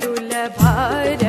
तु